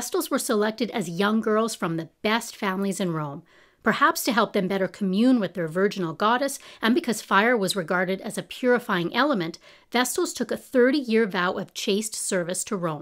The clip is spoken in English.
Vestals were selected as young girls from the best families in Rome, perhaps to help them better commune with their virginal goddess, and because fire was regarded as a purifying element, Vestals took a 30 year vow of chaste service to Rome.